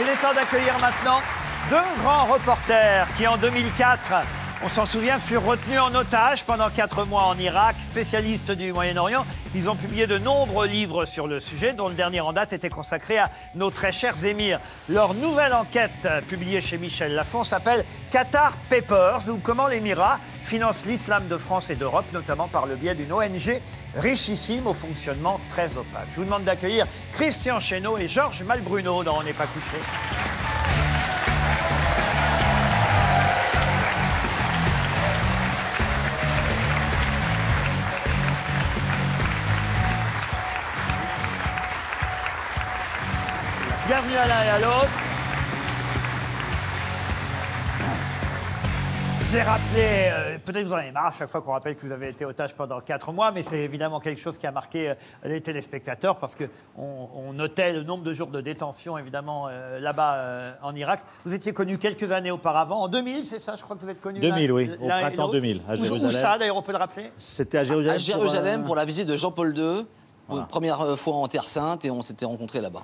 Il est temps d'accueillir maintenant deux grands reporters qui, en 2004, on s'en souvient, furent retenus en otage pendant quatre mois en Irak, spécialistes du Moyen-Orient. Ils ont publié de nombreux livres sur le sujet, dont le dernier en date était consacré à nos très chers émirs. Leur nouvelle enquête, publiée chez Michel Lafon, s'appelle Qatar Papers, ou comment l'Émirat finance l'islam de France et d'Europe, notamment par le biais d'une ONG richissime au fonctionnement très opaque. Je vous demande d'accueillir Christian Chesneau et Georges Malbruno dans On n'est pas couché. Bienvenue à l'un et à l'autre. J'ai rappelé, euh, peut-être vous en avez marre à chaque fois qu'on rappelle que vous avez été otage pendant 4 mois, mais c'est évidemment quelque chose qui a marqué euh, les téléspectateurs parce qu'on on notait le nombre de jours de détention évidemment euh, là-bas euh, en Irak. Vous étiez connu quelques années auparavant, en 2000 c'est ça je crois que vous êtes connu 2000, l'un- oui, au printemps l'autre. 2000, à Où- Où, Jérusalem. ça d'ailleurs on peut le rappeler? C'était à Jérusalem. À Jérusalem pour, pour la visite de Jean-Paul II, Voilà. première euh, fois en Terre Sainte, et on s'était rencontrés là-bas.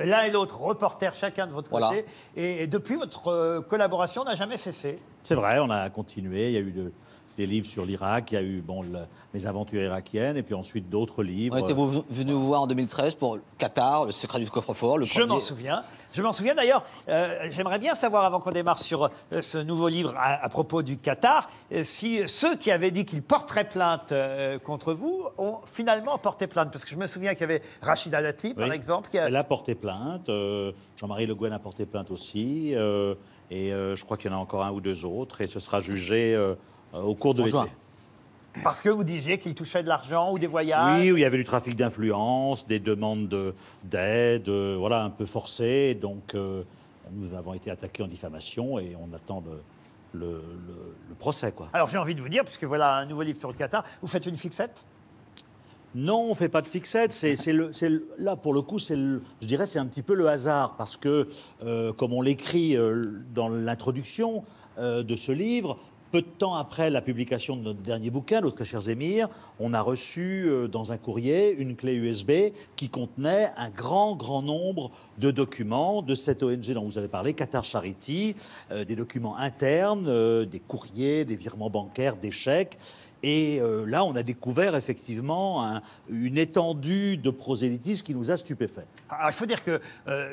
L'un et l'autre reporter chacun de votre Voilà. côté et, et depuis votre euh, collaboration n'a jamais cessé. C'est vrai, on a continué. Il y a eu de- des livres sur l'Irak, il y a eu bon, le- mes aventures irakiennes, et puis ensuite d'autres livres. On était vous- venus vous voir en 2013 pour le Qatar, le secret du coffre-fort, le Je premier. m'en souviens. Je m'en souviens d'ailleurs. euh, J'aimerais bien savoir, avant qu'on démarre sur euh, ce nouveau livre à, à propos du Qatar, euh, si ceux qui avaient dit qu'ils porteraient plainte euh, contre vous ont finalement porté plainte. Parce que je me souviens qu'il y avait Rachida Dati, par Oui. exemple, qui a... Elle a porté plainte. euh, Jean-Marie Le Guen a porté plainte aussi. euh, et euh, je crois qu'il y en a encore un ou deux autres. Et ce sera jugé au cours de l'été. juin. parce que vous disiez qu'ils touchaient de l'argent ou des voyages. Oui, où il y avait du trafic d'influence, des demandes de- d'aide, euh, voilà, un peu forcées. Donc, euh, nous avons été attaqués en diffamation et on attend le, le- le- le procès, quoi. Alors j'ai envie de vous dire, puisque voilà un nouveau livre sur le Qatar, vous faites une fixette? Non, on ne fait pas de fixette. C'est, le, le- là, pour le coup, c'est je dirais c'est un petit peu le hasard. Parce que, euh, comme on l'écrit euh, dans l'introduction euh, de ce livre, peu de temps après la publication de notre dernier bouquin, Notre très chers on a reçu euh, dans un courrier une clé USB qui contenait un grand, grand nombre de documents de cette ONG dont vous avez parlé, Qatar Charity, euh, des documents internes, euh, des courriers, des virements bancaires, des chèques. Et là, on a découvert effectivement un- une étendue de prosélytisme qui nous a stupéfaits. Alors, il faut dire que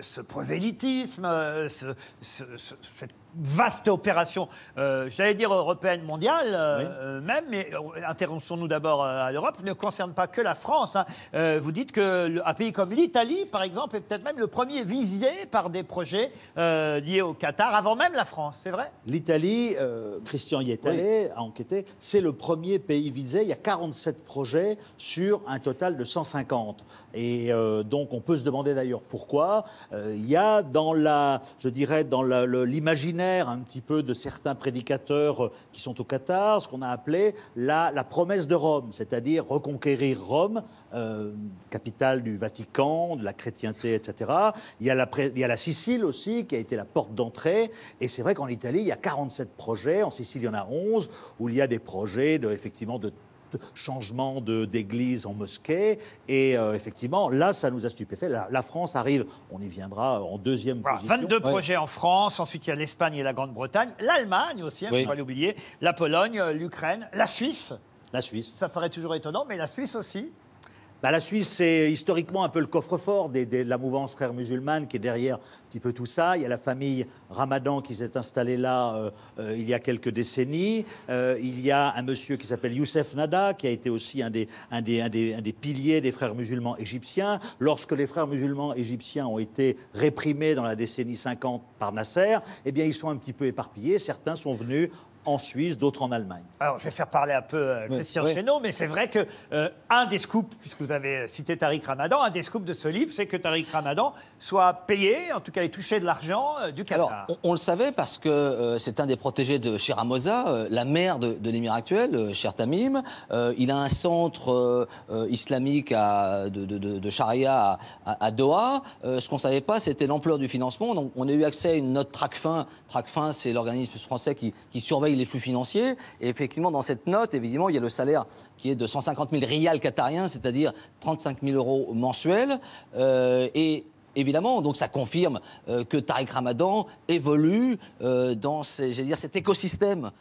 ce prosélytisme, ce- cette vaste opération, euh, j'allais dire européenne, mondiale, euh, Oui. euh, même, mais euh, intéressons-nous d'abord à l'Europe, ne concerne pas que la France. hein. Euh, vous dites qu'un pays comme l'Italie, par exemple, est peut-être même le premier visé par des projets euh, liés au Qatar, avant même la France, c'est vrai? L'Italie, euh, Christian y est allé, a enquêté, c'est le premier pays visé. Il y a 47 projets sur un total de 150. Et euh, donc, on peut se demander d'ailleurs pourquoi. Euh, il y a dans la, je dirais, dans la- un petit peu de certains prédicateurs euh, qui sont au Qatar, ce qu'on a appelé la, la promesse de Rome, c'est-à-dire reconquérir Rome, euh, capitale du Vatican, de la chrétienté, etc. Il y, a la, il y a la Sicile aussi, qui a été la porte d'entrée. Et c'est vrai qu'en Italie, il y a 47 projets. En Sicile, il y en a 11, où il y a des projets de, effectivement de changement de- d'église en mosquée. Et euh, effectivement, là, ça nous a stupéfait. La, la France arrive, on y viendra, en deuxième Voilà, position. 22 projets en France, ensuite il y a l'Espagne et la Grande-Bretagne, l'Allemagne aussi, il ne Oui. faut pas l'oublier, la Pologne, euh, l'Ukraine, la Suisse. La Suisse. Ça paraît toujours étonnant, mais la Suisse aussi. Bah, la Suisse, c'est historiquement un peu le coffre-fort de la mouvance frère musulmane qui est derrière un petit peu tout ça. Il y a la famille Ramadan qui s'est installée là euh, euh, il y a quelques décennies. Euh, il y a un monsieur qui s'appelle Youssef Nada, qui a été aussi un des, des, des, un des piliers des frères musulmans égyptiens. Lorsque les frères musulmans égyptiens ont été réprimés dans la décennie 50 par Nasser, eh bien, ils sont un petit peu éparpillés. Certains sont venus en Suisse, d'autres en Allemagne. Alors, je vais faire parler un peu euh, Oui, Christian oui. Chesneau, mais c'est vrai que euh, un des scoops, puisque vous avez cité Tariq Ramadan, un des scoops de ce livre, c'est que Tariq Ramadan soit payé, en tout cas ait touché de l'argent euh, du Qatar. Alors, on, le savait parce que euh, c'est un des protégés de Shiramosa, euh, la mère de, l'émir actuel, Cher Tamim. Euh, il a un centre islamique de, de- charia à, Doha. Ce qu'on ne savait pas, c'était l'ampleur du financement. Donc, on a eu accès à une note TRACFIN. TRACFIN, c'est l'organisme français qui, surveille les flux financiers. Et effectivement, dans cette note, évidemment, il y a le salaire qui est de 150 000 rials qatariens, c'est-à-dire 35 000 euros mensuels. Et Évidemment, donc ça confirme euh, que Tariq Ramadan évolue euh, dans cet écosystème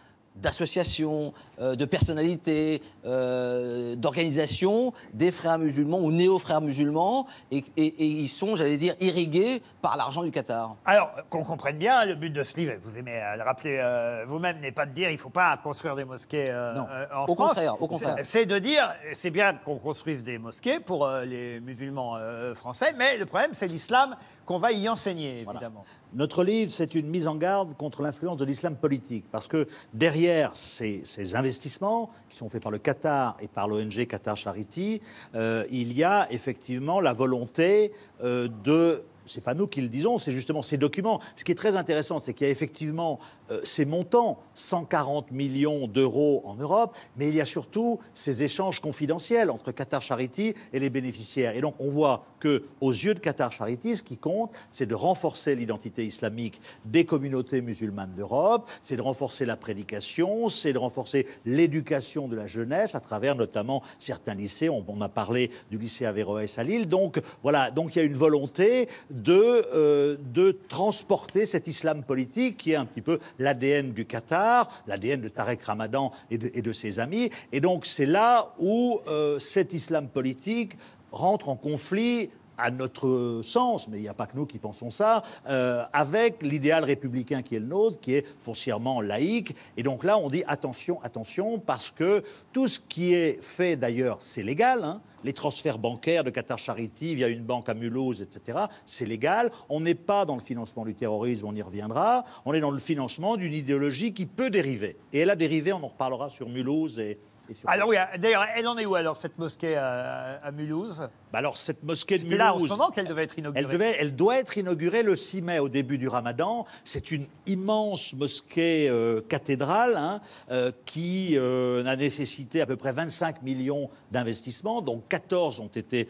d'associations, euh, de personnalités, euh, d'organisations des frères musulmans ou néo-frères musulmans, et, et- et ils sont, j'allais dire, irrigués par l'argent du Qatar. Alors, qu'on comprenne bien, le but de ce livre, et vous aimez euh, le rappeler euh, vous-même, n'est pas de dire il ne faut pas construire des mosquées euh, Non. euh, en Au France. contraire, au contraire. C'est- de dire, c'est bien qu'on construise des mosquées pour euh, les musulmans euh, français, mais le problème, c'est l'islam qu'on va y enseigner, Voilà. évidemment. Notre livre, c'est une mise en garde contre l'influence de l'islam politique, parce que derrière ces, investissements qui sont faits par le Qatar et par l'ONG Qatar Charity, euh, il y a effectivement la volonté euh, de c'est pas nous qui le disons, c'est justement ces documents. Ce qui est très intéressant, c'est qu'il y a effectivement euh, ces montants, 140 millions d'euros en Europe, mais il y a surtout ces échanges confidentiels entre Qatar Charity et les bénéficiaires. Et donc on voit que, aux yeux de Qatar Charity, ce qui compte, c'est de renforcer l'identité islamique des communautés musulmanes d'Europe, c'est de renforcer la prédication, c'est de renforcer l'éducation de la jeunesse à travers notamment certains lycées. On, on a parlé du lycée Averroès à Lille. Donc voilà, donc il y a une volonté euh, de transporter cet islam politique qui est un petit peu l'ADN du Qatar, l'ADN de Tarek Ramadan et de, ses amis. Et donc c'est là où euh, cet islam politique rentre en conflit à notre sens, mais il n'y a pas que nous qui pensons ça, euh, avec l'idéal républicain qui est le nôtre, qui est foncièrement laïque. Et donc là, on dit attention, attention, parce que tout ce qui est fait d'ailleurs, c'est légal. hein. Les transferts bancaires de Qatar Charity via une banque à Mulhouse, etc., c'est légal. On n'est pas dans le financement du terrorisme, on y reviendra. On est dans le financement d'une idéologie qui peut dériver. Et elle a dérivé, on en reparlera sur Mulhouse et. Alors oui, d'ailleurs, elle en est où alors, cette mosquée à, à Mulhouse? Bah alors, cette mosquée de C'est là en ce Mulhouse... moment qu'elle devait être inaugurée. Elle, devait- elle doit être inaugurée le 6 mai au début du ramadan. C'est une immense mosquée euh, cathédrale hein, euh, qui euh, a nécessité à peu près 25 millions d'investissements, dont 14 ont été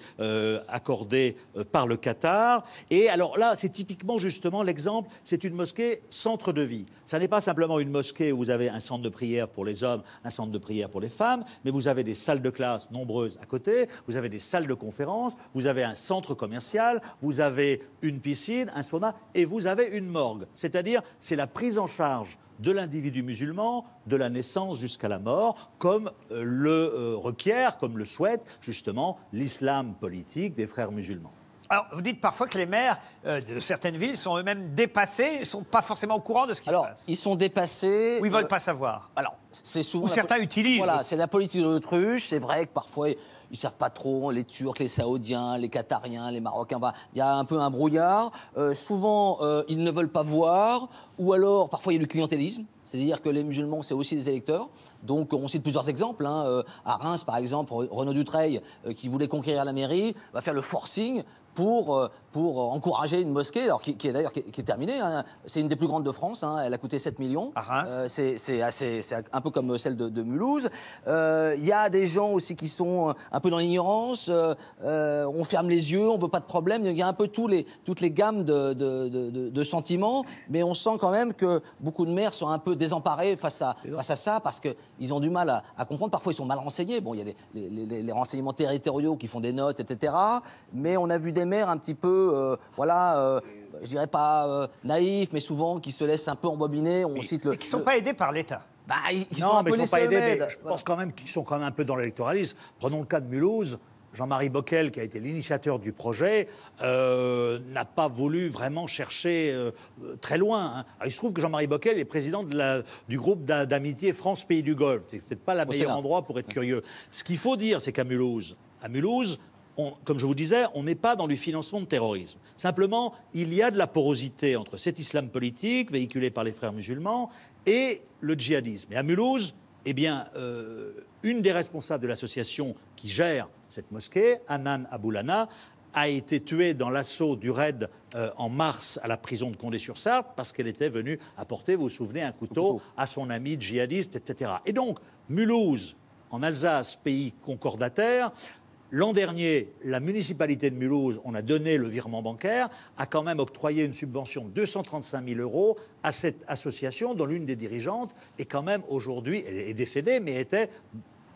accordés par le Qatar. Et alors là, c'est typiquement justement l'exemple, c'est une mosquée centre de vie. Ça n'est pas simplement une mosquée où vous avez un centre de prière pour les hommes, un centre de prière pour les femmes, mais vous avez des salles de classe nombreuses à côté, vous avez des salles de conférence, vous avez un centre commercial, vous avez une piscine, un sauna et vous avez une morgue. C'est-à-dire, c'est la prise en charge de l'individu musulman de la naissance jusqu'à la mort, comme euh, le euh, requiert, comme le souhaite justement l'islam politique des frères musulmans. Alors, vous dites parfois que les maires euh, de certaines villes sont eux-mêmes dépassés, ne sont pas forcément au courant de ce qui Alors, se passe. ils sont dépassés. Ou ils ne veulent euh, pas savoir. Alors, c'est souvent. Ou certains utilisent Voilà, c'est la politique de l'autruche. C'est vrai que parfois, ils savent pas trop, les Turcs, les Saoudiens, les Qatariens, les Marocains. Il y a un peu un brouillard. Euh, souvent, ils ne veulent pas voir. Ou alors, parfois, il y a du clientélisme. C'est-à-dire que les musulmans, c'est aussi des électeurs. Donc, on cite plusieurs exemples. hein. À Reims, par exemple, Renaud Dutreil, qui voulait conquérir la mairie, va faire le forcing pour, euh, pour euh, encourager une mosquée, alors qui, qui est d'ailleurs qui, est- qui est terminée. hein. C'est une des plus grandes de France. hein. Elle a coûté 7 millions. Euh, c'est c'est assez- c'est un peu comme celle de, de Mulhouse. Euh, Il y a des gens aussi qui sont un peu dans l'ignorance. euh, euh, on ferme les yeux, on veut pas de problème. Il y a un peu tous les, toutes les gammes de, de- de- de- de sentiments, mais on sent quand même que beaucoup de maires sont un peu désemparés face à, face à ça parce qu'ils ont du mal à, à comprendre. Parfois, ils sont mal renseignés. Bon, il y a les, les- les- les renseignements territoriaux qui font des notes, etc. Mais on a vu des maires un petit peu, euh, voilà. euh, je dirais pas euh, naïfs, mais souvent qui se laissent un peu embobiner. On cite le, Et qui ne sont le- pas aidés par l'État. bah, ils, non, mais ils ne sont pas aidés. mais je pense quand même qu'ils sont quand même un peu dans l'électoralisme. Prenons le cas de Mulhouse. Jean-Marie Bockel, qui a été l'initiateur du projet, euh, n'a pas voulu vraiment chercher euh, très loin. hein. Alors, il se trouve que Jean-Marie Bockel est président de la- du groupe d'a- d'amitié France-Pays du Golfe. C'est peut-être pas le Au meilleur endroit pour être curieux. Ce qu'il faut dire, c'est qu'à Mulhouse, à Mulhouse, on- comme je vous disais, on n'est pas dans le financement de terrorisme. Simplement, il y a de la porosité entre cet islam politique véhiculé par les frères musulmans et le djihadisme. Et à Mulhouse, eh bien, euh, une des responsables de l'association qui gère cette mosquée, Anan Aboulana, a été tuée dans l'assaut du raid euh, en mars à la prison de Condé-sur-Sarthe parce qu'elle était venue apporter, vous vous souvenez, un couteau, couteau. à son ami djihadiste, etc. Et donc, Mulhouse, en Alsace, pays concordataire, L'an dernier, la municipalité de Mulhouse, on a donné le virement bancaire, a quand même octroyé une subvention de 235 000 euros à cette association dont l'une des dirigeantes est quand même aujourd'hui, elle est décédée, mais était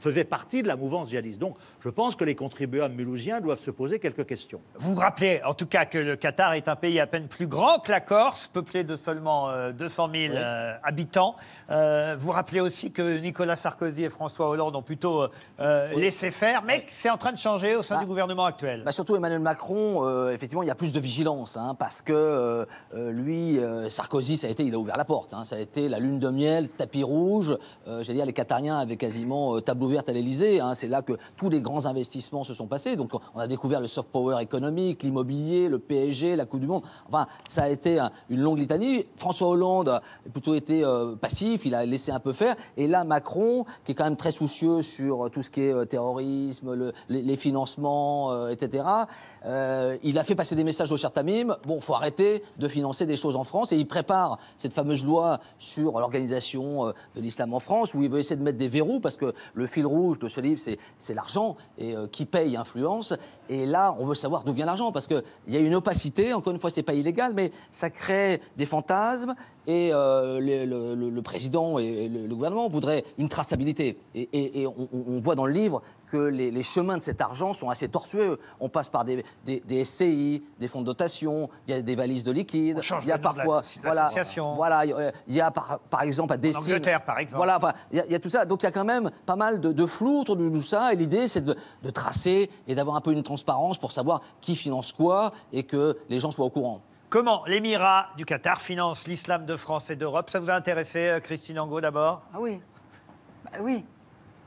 faisait partie de la mouvance djihadiste. Donc je pense que les contribuables mulhousiens doivent se poser quelques questions. Vous vous rappelez en tout cas que le Qatar est un pays à peine plus grand que la Corse, peuplé de seulement euh, 200 000 euh, habitants. Euh, vous rappelez aussi que Nicolas Sarkozy et François Hollande ont plutôt euh, laissé faire, mais que c'est en train de changer au sein Bah, du gouvernement actuel. Bah, surtout Emmanuel Macron, euh, effectivement, il y a plus de vigilance, hein, parce que euh, euh, lui, euh, Sarkozy, ça a été, il a ouvert la porte, hein, ça a été la lune de miel, tapis rouge. Euh, J'allais dire, les Qatariens avaient quasiment euh, table ouverte à l'Elysée. hein, c'est là que tous les grands investissements se sont passés. Donc, on a découvert le soft power économique, l'immobilier, le PSG, la Coupe du Monde. Enfin, ça a été un- une longue litanie. François Hollande a plutôt été euh, passif, il a laissé un peu faire. Et là, Macron, qui est quand même très soucieux sur euh, tout ce qui est euh, terrorisme, le- les, financements, etc. il a fait passer des messages au cher Tamim. Bon, faut arrêter de financer des choses en France. Et il prépare cette fameuse loi sur l'organisation de l'islam en France, où il veut essayer de mettre des verrous, parce que le rouge de ce livre, c'est- l'argent. Et euh, qui paye influence. Et là, on veut savoir d'où vient l'argent, parce qu'il y a une opacité. Encore une fois, c'est pas illégal, mais ça crée des fantasmes. Et euh, le, président et le, gouvernement voudraient une traçabilité. Et, on voit dans le livre que les, les chemins de cet argent sont assez tortueux. On passe par des, des- des SCI, des fonds de dotation, il y a des valises de liquide. On change il y a le nom de parfois, l'association. voilà, il y a- par, par exemple à Dessine. Angleterre, par exemple. Voilà, enfin, il y, a- il y a tout ça. Donc il y a quand même pas mal de, de flou autour de tout ça. Et l'idée, c'est de, de tracer et d'avoir un peu une transparence pour savoir qui finance quoi et que les gens soient au courant. Comment l'Émirat du Qatar finance l'islam de France et d'Europe? Ça vous a intéressé, euh, Christine Angot, d'abord? Ah oui, Bah oui.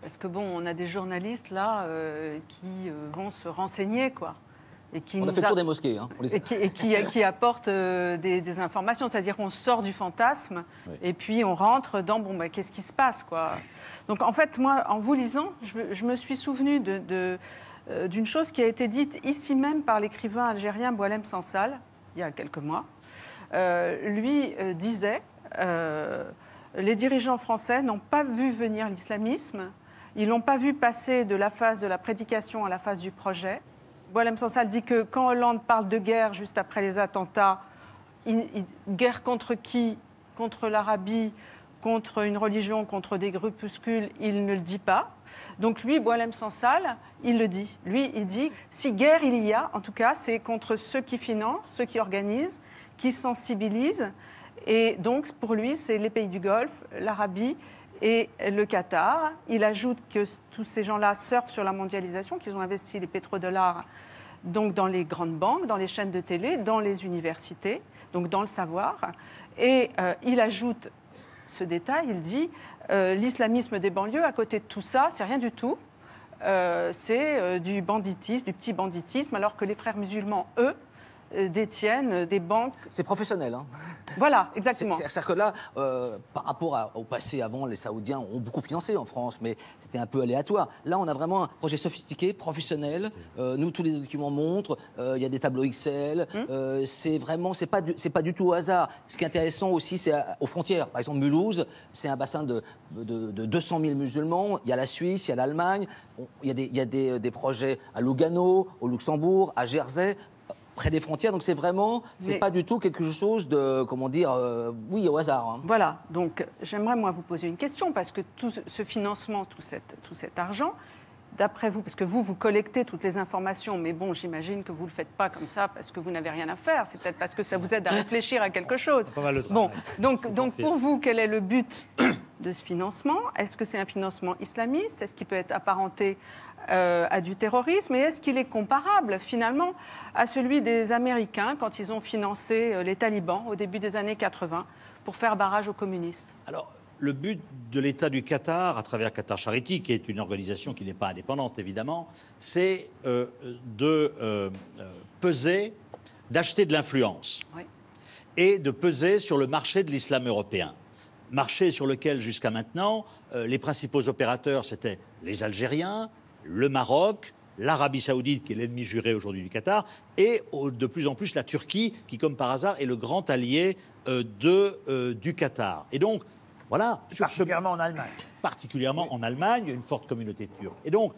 Parce que bon, on a des journalistes là euh, qui euh, vont se renseigner, quoi. Et qui On a fait le tour des mosquées. hein. Les- et qui, et qui- qui apportent euh, des, des informations. C'est-à-dire qu'on sort du fantasme et puis on rentre dans bon, bah, qu'est-ce qui se passe quoi. Donc en fait, moi, en vous lisant, je, je me suis souvenu de- de, euh, d'une chose qui a été dite ici même par l'écrivain algérien Boualem Sansal, il y a quelques mois. Euh, lui disait les dirigeants français n'ont pas vu venir l'islamisme, ils n'ont pas vu passer de la phase de la prédication à la phase du projet. Boilem Sansal dit que quand Hollande parle de guerre juste après les attentats, guerre contre qui? Contre l'Arabie, contre une religion, contre des groupuscules, il ne le dit pas. Donc lui, Boilem Sansal, il le dit. Lui, il dit, si guerre il y a, en tout cas, c'est contre ceux qui financent, ceux qui organisent, qui sensibilisent. Et donc, pour lui, c'est les pays du Golfe, l'Arabie et le Qatar. Il ajoute que tous ces gens-là surfent sur la mondialisation, qu'ils ont investi les pétrodollars donc dans les grandes banques, dans les chaînes de télé, dans les universités, donc dans le savoir. Et euh, il ajoute ce détail, il dit euh, l'islamisme des banlieues, à côté de tout ça, c'est rien du tout. Euh, c'est du banditisme, du petit banditisme, alors que les frères musulmans, eux, détiennent des banques. C'est professionnel. hein. Voilà, exactement. c'est- C'est-à-dire que là, euh, par rapport à- au passé avant, les Saoudiens ont beaucoup financé en France, mais c'était un peu aléatoire. Là, on a vraiment un projet sophistiqué, professionnel. Euh, nous, tous les documents montrent. euh, Il y a des tableaux Excel. Hum. euh, c'est vraiment, c'est pas, du- c'est pas du tout au hasard. Ce qui est intéressant aussi, c'est aux frontières. Par exemple, Mulhouse, c'est un bassin de, de, de 200 000 musulmans. Il y a la Suisse, il y a l'Allemagne. On- Il y a, des, il y a des, des projets à Lugano, au Luxembourg, à Jersey près des frontières, donc c'est vraiment, c'est Mais- pas du tout quelque chose de, comment dire, euh, oui, au hasard. hein. Voilà, donc j'aimerais moi vous poser une question, parce que tout ce- ce financement, tout, cette- tout cet argent, d'après vous, parce que vous, vous collectez toutes les informations, mais bon, j'imagine que vous ne le faites pas comme ça parce que vous n'avez rien à faire, c'est peut-être parce que ça vous aide à réfléchir à quelque chose. pas mal le Bon, donc, donc pour vous, quel est le but de ce financement Est-ce que c'est un financement islamiste? Est-ce qu'il peut être apparenté euh, à du terrorisme? Et est-ce qu'il est comparable finalement à celui des Américains quand ils ont financé euh, les talibans au début des années 80 pour faire barrage aux communistes? Alors, le but de l'État du Qatar, à travers Qatar Charity, qui est une organisation qui n'est pas indépendante évidemment, c'est euh, de peser, d'acheter de l'influence Oui. et de peser sur le marché de l'islam européen. Marché sur lequel, jusqu'à maintenant, euh, les principaux opérateurs, c'était les Algériens, le Maroc, l'Arabie saoudite, qui est l'ennemi juré aujourd'hui du Qatar, et au- de plus en plus la Turquie, qui, comme par hasard, est le grand allié euh, de, euh, du Qatar. Et donc, voilà, ce Particulièrement en Allemagne. particulièrement en Allemagne, il y a une forte communauté turque. Et donc,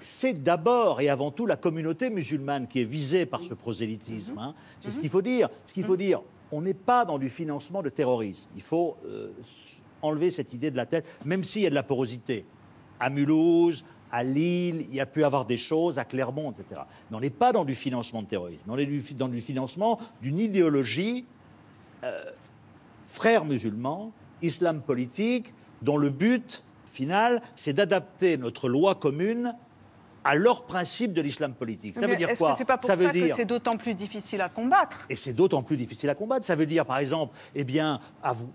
c'est d'abord et avant tout la communauté musulmane qui est visée par ce prosélytisme. hein. C'est ce qu'il faut dire. Ce qu'il faut dire, on n'est pas dans du financement de terrorisme. Il faut euh, enlever cette idée de la tête, même s'il y a de la porosité. à Mulhouse, à Lille, il y a pu avoir des choses à Clermont, etc. Mais on n'est pas dans du financement de terrorisme, on est dans du financement d'une idéologie euh, frères musulmans, islam politique, dont le but final, c'est d'adapter notre loi commune à leurs principes de l'islam politique. Ça Mais veut dire quoi que c'est pas pour Ça ça, veut que dire c'est d'autant plus difficile à combattre? Et c'est d'autant plus difficile à combattre. Ça veut dire, par exemple, eh bien,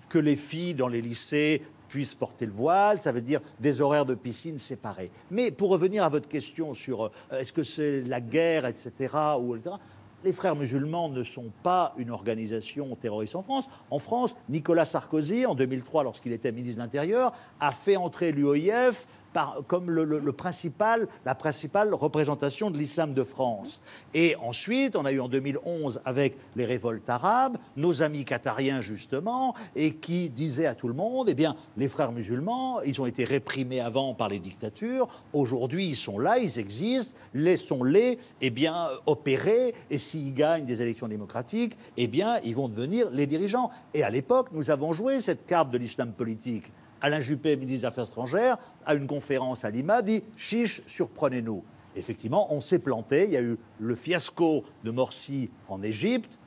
que les filles dans les lycées puissent porter le voile, ça veut dire des horaires de piscine séparés. Mais pour revenir à votre question sur euh, est-ce que c'est la guerre, etc., ou, etc., les frères musulmans ne sont pas une organisation terroriste en France. En France, Nicolas Sarkozy, en 2003, lorsqu'il était ministre de l'Intérieur, a fait entrer l'UOIF par- comme le, principal, la principale représentation de l'islam de France. Et ensuite, on a eu en 2011 avec les révoltes arabes, nos amis qatariens justement, et qui disaient à tout le monde, eh bien, les frères musulmans, ils ont été réprimés avant par les dictatures, aujourd'hui ils sont là, ils existent, laissons-les, eh bien, opérer, et s'ils gagnent des élections démocratiques, eh bien, ils vont devenir les dirigeants. Et à l'époque, nous avons joué cette carte de l'islam politique. Alain Juppé, ministre des Affaires étrangères, à une conférence à Lima, dit Chiche, surprenez-nous. Effectivement, on s'est planté. Il y a eu le fiasco de Morsi en Égypte,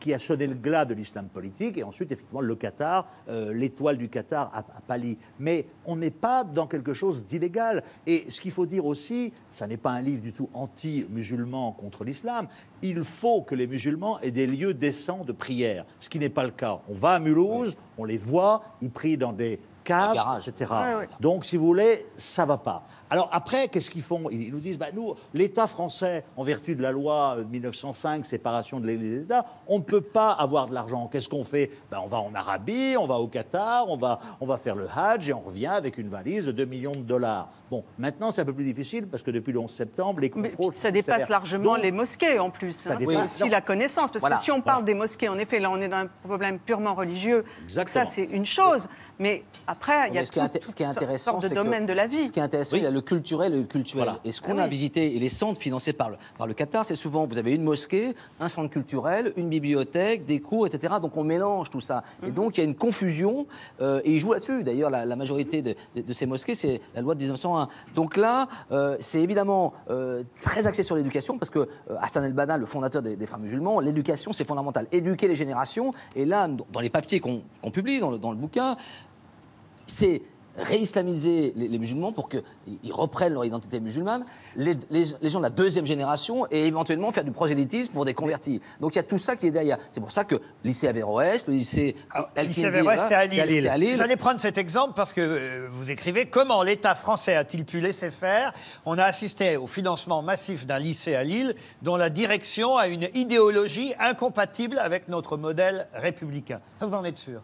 qui a sonné le glas de l'islam politique, et ensuite, effectivement, le Qatar, euh, l'étoile du Qatar a, a pâli. Mais on n'est pas dans quelque chose d'illégal. Et ce qu'il faut dire aussi, ça n'est pas un livre du tout anti-musulman contre l'islam. Il faut que les musulmans aient des lieux décents de prière, ce qui n'est pas le cas. On va à Mulhouse, on les voit, ils prient dans des garage. etc. Ouais, ouais. Donc, si vous voulez, ça va pas. Alors après, qu'est-ce qu'ils font? Ils nous disent, bah, nous, l'État français, en vertu de la loi de 1905, séparation de l'Église et de l'État, on ne peut pas avoir de l'argent. Qu'est-ce qu'on fait? Bah, On va en Arabie, on va au Qatar, on va, on va faire le Hajj et on revient avec une valise de 2 millions de dollars. Bon, maintenant, c'est un peu plus difficile parce que depuis le 11 septembre, les Mais contrôles... ça dépasse sévères. largement Donc, les mosquées en plus. Ça hein. C'est dépasse- aussi non. la connaissance. Parce Voilà. que si on parle des mosquées, en effet, là on est dans un problème purement religieux. Donc Exactement. ça c'est une chose. Mais après, il y a Mais ce qui est, tout- inté- ce qui est intéressant, de domaines de la vie. Ce qui est intéressant, Oui. il y a le culturel et le culturel. Voilà. Et ce qu'on Ah a oui. visité, et les centres financés par le, par le Qatar, c'est souvent, vous avez une mosquée, un centre culturel, une bibliothèque, des cours, etc. Donc on mélange tout ça. Mhm. Et donc il y a une confusion, euh, et ils jouent là-dessus. D'ailleurs, la, la majorité de, de- de ces mosquées, c'est la loi de 1901. Donc là, euh, c'est évidemment euh, très axé sur l'éducation, parce que euh, Hassan El-Banna, le fondateur des, des Frères musulmans, l'éducation, c'est fondamental. Éduquer les générations. Et là, dans les papiers qu'on qu'on publie, dans le, dans le bouquin, c'est réislamiser les, les musulmans pour qu'ils ils reprennent leur identité musulmane, les, les- les gens de la deuxième génération, et éventuellement faire du prosélytisme pour des convertis. Donc il y a tout ça qui est derrière. C'est pour ça que le lycée Averroès, le lycée Alors, El lycée Averroès, là, c'est à Lille. c'est à Lille. J'allais prendre cet exemple parce que euh, vous écrivez comment l'État français a-t-il pu laisser faire? On a assisté au financement massif d'un lycée à Lille dont la direction a une idéologie incompatible avec notre modèle républicain. Ça, vous en êtes sûr?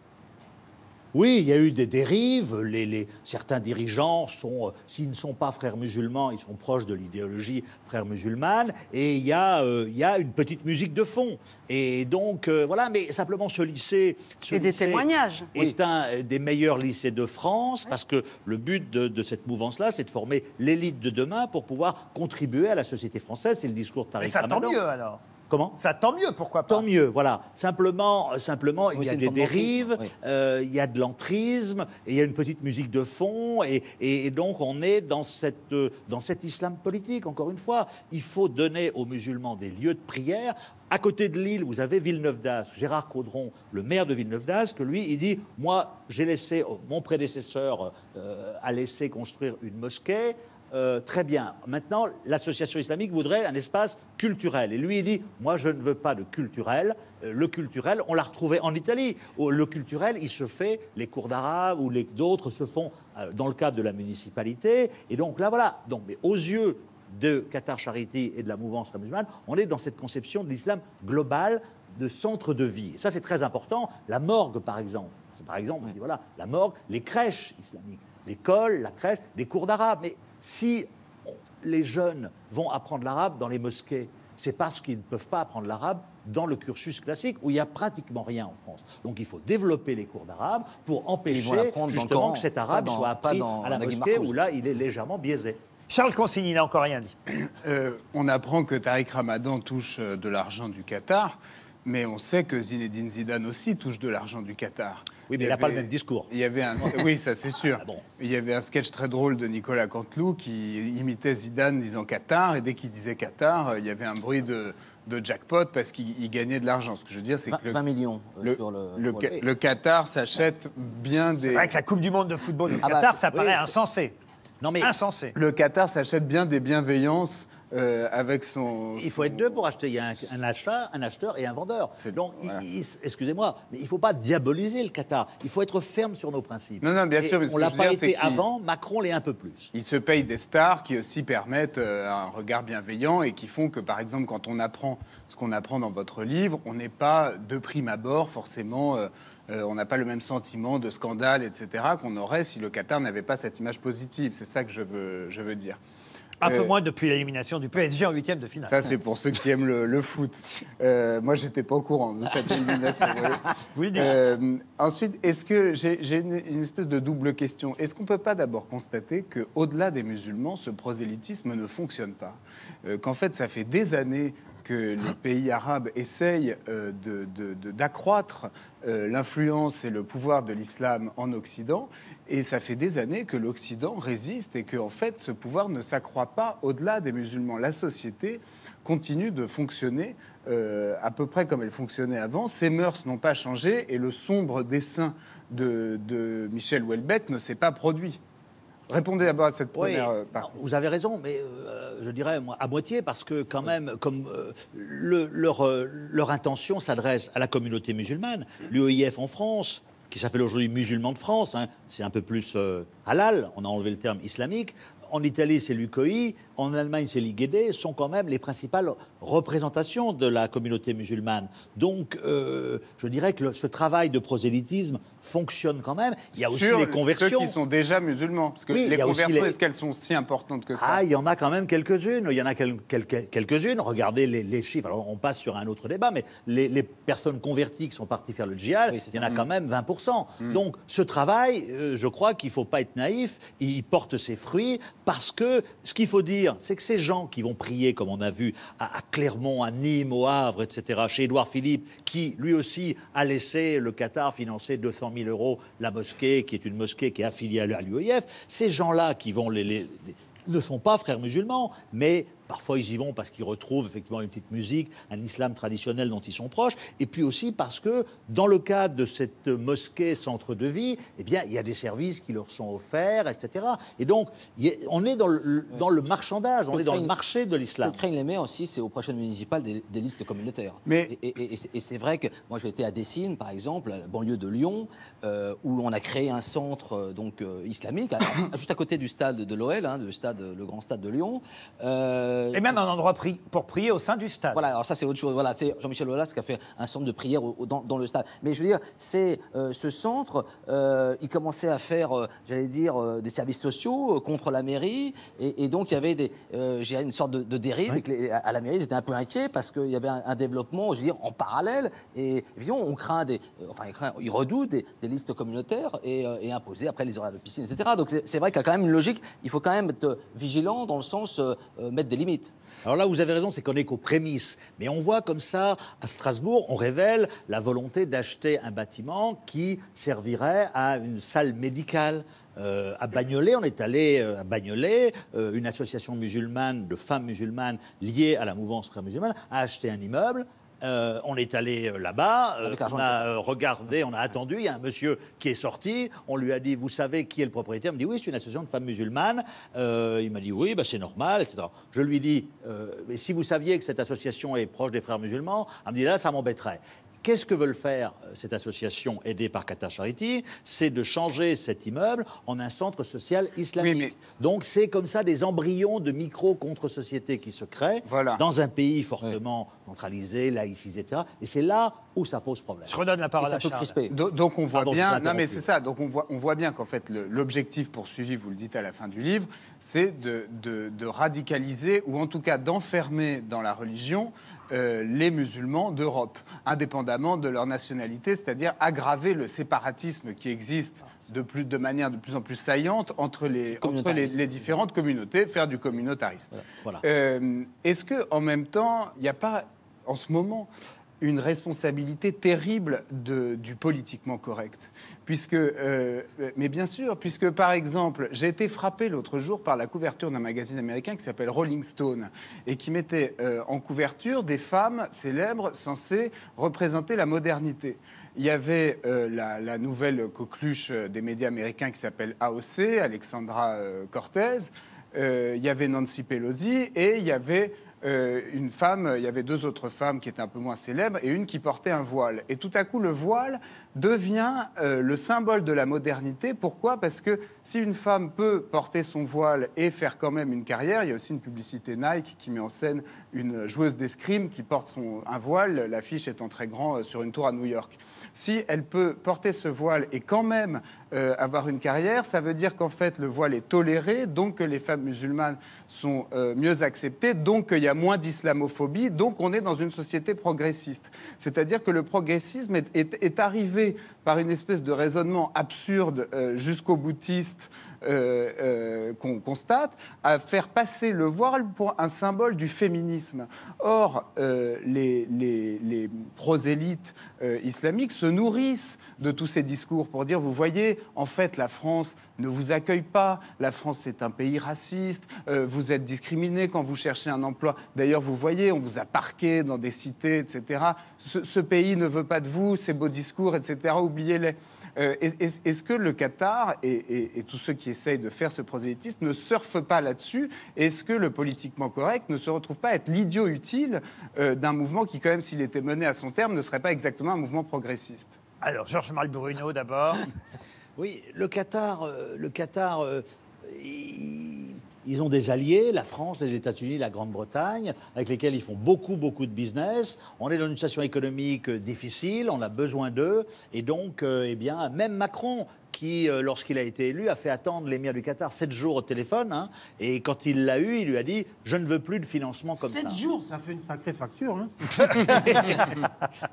Oui, il y a eu des dérives. Les, les- certains dirigeants sont, euh, s'ils ne sont pas frères musulmans, ils sont proches de l'idéologie frères musulmane. Et il y, a, euh, il y a une petite musique de fond. Et donc, euh, voilà, mais simplement ce lycée. ce Et des lycée témoignages. Est un des meilleurs lycées de France parce que le but de, de cette mouvance-là, c'est de former l'élite de demain pour pouvoir contribuer à la société française. C'est le discours de Mais Tariq ça tant mieux alors. Comment Ça tant mieux, pourquoi pas Tant mieux, voilà. Simplement, simplement Oui, il y a des dérives, oui. euh, il y a de l'entrisme, il y a une petite musique de fond, et, et- et donc on est dans, cette, euh, dans cet islam politique. Encore une fois, il faut donner aux musulmans des lieux de prière. À côté de Lille, vous avez Villeneuve d'Ascq, Gérard Caudron, le maire de Villeneuve d'Ascq, lui, il dit Moi, j'ai laissé, mon prédécesseur euh, a laissé construire une mosquée. Euh, très bien. Maintenant, l'association islamique voudrait un espace culturel. Et lui, il dit Moi, je ne veux pas de culturel. Euh, le culturel, on l'a retrouvé en Italie. Le culturel, il se fait, les cours d'arabe ou les- d'autres se font euh, dans le cadre de la municipalité. Et donc là, voilà. Donc, mais aux yeux de Qatar Charity et de la mouvance musulmane, on est dans cette conception de l'islam global de centre de vie. Et ça, c'est très important. La morgue, par exemple. C'est par exemple, on dit voilà, la morgue, les crèches islamiques, l'école, la crèche, des cours d'arabe. Mais si les jeunes vont apprendre l'arabe dans les mosquées, c'est parce qu'ils ne peuvent pas apprendre l'arabe dans le cursus classique où il n'y a pratiquement rien en France. Donc il faut développer les cours d'arabe pour empêcher justement Coran, que cet arabe dans- soit appris dans à la mosquée où là il est légèrement biaisé. Charles Consigny n'a encore rien dit. Euh, on apprend que Tariq Ramadan touche euh, de l'argent du Qatar. Mais on sait que Zinedine Zidane aussi touche de l'argent du Qatar. Oui, mais il n'a pas le même discours. Il y avait un... Oui, ça c'est sûr. Ah bon. Il y avait un sketch très drôle de Nicolas Canteloup qui imitait Zidane disant Qatar, et dès qu'il disait Qatar, euh, il y avait un bruit de, de jackpot parce qu'il il gagnait de l'argent. Ce que je veux dire, c'est 20, que le, 20 millions euh, le, sur le. le Qatar s'achète bien C'est des... vrai que la Coupe du Monde de football au Ah bah, Qatar, c'est- ça paraît oui, insensé. Non, mais Insensé. Le Qatar s'achète bien des bienveillances euh, avec son... il faut être deux pour acheter. Il y a un, un acheteur, un acheteur et un vendeur. Donc, voilà. excusez-moi, mais il ne faut pas diaboliser le Qatar. Il faut être ferme sur nos principes. Non, non, bien Et sûr, mais on l'a pas dire, été avant. Macron l'est un peu plus. Il se paye des stars qui aussi permettent euh, un regard bienveillant et qui font que, par exemple, quand on apprend ce qu'on apprend dans votre livre, on n'est pas de prime abord forcément. euh, euh, on n'a pas le même sentiment de scandale, etc., qu'on aurait si le Qatar n'avait pas cette image positive. C'est ça que je veux, je veux dire. Un peu Euh, moins depuis l'élimination du PSG en huitième de finale. Ça, c'est pour ceux qui aiment le, le foot. Euh, moi, j'étais pas au courant de cette élimination. vous. Euh, ensuite, est-ce que j'ai j'ai une, une espèce de double question Est-ce qu'on peut pas d'abord constater que, au-delà des musulmans, ce prosélytisme ne fonctionne pas? Euh, Qu'en fait, ça fait des années que les pays arabes essayent euh, d'accroître euh, l'influence et le pouvoir de l'islam en Occident, et ça fait des années que l'Occident résiste et que, en fait, ce pouvoir ne s'accroît pas au-delà des musulmans. La société continue de fonctionner euh, à peu près comme elle fonctionnait avant. Ses mœurs n'ont pas changé et le sombre dessin de, de Michel Houellebecq ne s'est pas produit. Répondez d'abord à cette Oui, première euh, non, partie. vous avez raison, mais euh, je dirais moi, à moitié parce que quand même, comme euh, le- leur, euh, leur intention s'adresse à la communauté musulmane, l'UEIF en France, qui s'appelle aujourd'hui Musulmans de France, hein, c'est un peu plus halal, on a enlevé le terme islamique. En Italie, c'est l'UCOI, en Allemagne, c'est l'IGD, sont quand même les principales représentations de la communauté musulmane. Donc, euh, je dirais que le- ce travail de prosélytisme fonctionne quand même. Il y a aussi Sur les conversions. Ceux qui sont déjà musulmans. Parce que Oui, les conversions, les- est-ce qu'elles sont si importantes que ça Ah, il y en a quand même quelques-unes. Il y en a quel- quel- quel- quelques-unes. Regardez les, les chiffres. Alors, on passe sur un autre débat, mais les, les personnes converties qui sont parties faire le djihad, Oui, il y en a quand même 20%. Donc, ce travail, euh, je crois qu'il ne faut pas être naïf. Il porte ses fruits parce que ce qu'il faut dire, c'est que ces gens qui vont prier, comme on a vu, à, Clermont, à Nîmes, au Havre, etc., chez Édouard Philippe, qui lui aussi a laissé le Qatar financer 200 000 euros la mosquée, qui est une mosquée qui est affiliée à l'UEF, ces gens-là qui vont les ne sont pas frères musulmans, mais parfois ils y vont parce qu'ils retrouvent effectivement une petite musique, un islam traditionnel dont ils sont proches, et puis aussi parce que dans le cadre de cette mosquée centre de vie, eh bien il y a des services qui leur sont offerts, etc. Et donc on est dans le, dans le marchandage, on est dans le marché de Ce l'islam. que craignent les maires aussi, c'est aux prochaines municipales des, des listes communautaires. Mais- Et, et- et c'est- et c'est vrai que moi j'ai été à Dessines, par exemple, à la banlieue de Lyon, euh, où on a créé un centre euh, donc euh, islamique, à- juste à côté du stade de l'OL, hein, le stade, le grand stade de Lyon. Euh, Et même un endroit pri- pour prier au sein du stade. Voilà, alors ça c'est autre chose. Voilà, c'est Jean-Michel Aulas qui a fait un centre de prière au- au- dans, dans le stade. Mais je veux dire, c'est euh, ce centre, euh, il commençait à faire, euh, j'allais dire, euh, des services sociaux euh, contre la mairie, et, et donc il y avait des, euh, une sorte de, de dérive. et que les- à, la mairie, ils étaient un peu inquiets parce qu'il y avait un, un développement, je veux dire, en parallèle. Et évidemment, on craint des, euh, enfin, ils, ils redoutent des, des listes communautaires et, euh, et imposer après les horaires de piscine, etc. Donc c'est vrai qu'il y a quand même une logique. Il faut quand même être vigilant dans le sens euh, euh, mettre des Alors là, vous avez raison, c'est qu'on est qu'aux prémices. Mais on voit comme ça, à Strasbourg, on révèle la volonté d'acheter un bâtiment qui servirait à une salle médicale. Euh, à Bagnolet, on est allé euh, à Bagnolet, euh, une association musulmane de femmes musulmanes liées à la mouvance frère musulmane a acheté un immeuble. Euh, on est allé euh, là-bas, euh, on a regardé, on a attendu, il y a un monsieur qui est sorti, on lui a dit, vous savez qui est le propriétaire? Il me dit, oui, c'est une association de femmes musulmanes. Euh, il m'a dit, oui, bah, c'est normal, etc. Je lui dis, mais si vous saviez que cette association est proche des frères musulmans, elle me dit, là, ça m'embêterait. Qu'est-ce que veulent faire euh, cette association aidée par Qatar Charity? C'est de changer cet immeuble en un centre social islamique. Oui, mais- Donc c'est comme ça des embryons de micro-contre-sociétés qui se créent Voilà. dans un pays fortement centralisé, laïcisé, etc. Et c'est là où ça pose problème. Je redonne la parole ça à peut Charles. crisper. Do- Donc on voit Pardon, bien, non mais c'est ça, donc on voit, on voit bien qu'en fait l'objectif poursuivi, vous le dites à la fin du livre, c'est de, de- de radicaliser ou en tout cas d'enfermer dans la religion euh, les musulmans d'Europe, indépendamment de leur nationalité, c'est-à-dire aggraver le séparatisme qui existe de, plus, de manière de plus en plus saillante entre les, entre les, Communautarisme. les différentes communautés, faire du communautarisme. Voilà. Euh, Est-ce que en même temps, il n'y a pas en ce moment une responsabilité terrible du politiquement correct. Puisque, euh, mais bien sûr, puisque par exemple, j'ai été frappé l'autre jour par la couverture d'un magazine américain qui s'appelle Rolling Stone et qui mettait euh, en couverture des femmes célèbres censées représenter la modernité. Il y avait euh, la, la nouvelle coqueluche des médias américains qui s'appelle AOC, Alexandra Cortez. Il y avait Nancy Pelosi et il y avait euh, une femme, il y avait deux autres femmes qui étaient un peu moins célèbres et une qui portait un voile. Et tout à coup, le voile devient euh, le symbole de la modernité. Pourquoi? Parce que si une femme peut porter son voile et faire quand même une carrière, il y a aussi une publicité Nike qui met en scène une joueuse d'escrime qui porte son, un voile, l'affiche étant très grand euh, sur une tour à New York. Si elle peut porter ce voile et quand même euh, avoir une carrière, ça veut dire qu'en fait le voile est toléré, donc que les femmes musulmanes sont mieux acceptées, donc qu'il y a moins d'islamophobie, donc on est dans une société progressiste. C'est-à-dire que le progressisme est arrivé par une espèce de raisonnement absurde euh, jusqu'au boutiste euh, euh, qu'on constate, à faire passer le voile pour un symbole du féminisme. Or, les, les- prosélytes islamiques se nourrissent de tous ces discours pour dire, vous voyez, en fait, la France ne vous accueille pas, la France c'est un pays raciste, vous êtes discriminé quand vous cherchez un emploi. D'ailleurs, vous voyez, on vous a parqué dans des cités, etc. Ce pays ne veut pas de vous, ces beaux discours, etc. Oubliez-les. Euh, est- est- Est-ce que le Qatar et, et- et tous ceux qui essayent de faire ce prosélytisme ne surfent pas là-dessus? Est-ce que le politiquement correct ne se retrouve pas être l'idiot utile euh, d'un mouvement qui, quand même, s'il était mené à son terme, ne serait pas exactement un mouvement progressiste? Alors, Georges Malbruno d'abord. Oui, le Qatar, euh, le Qatar, euh, ils, ont des alliés, la France, les États-Unis, la Grande-Bretagne, avec lesquels ils font beaucoup, beaucoup de business. On est dans une situation économique euh, difficile, on a besoin d'eux, et donc, euh, eh bien, même Macron. Qui, euh, lorsqu'il a été élu, a fait attendre l'émir du Qatar sept jours au téléphone. hein, et quand il l'a eu, il lui a dit Je ne veux plus de financement comme ça. Sept jours, ça fait une sacrée facture. Hein.